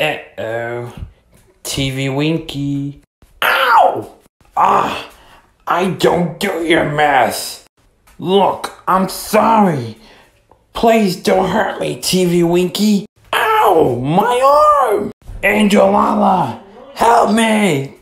Uh-oh. Tinky Winky. Ow! Ah! I don't do your mess. Look, I'm sorry. Please don't hurt me, Tinky Winky. Ow! My arm! Angelala, Help me!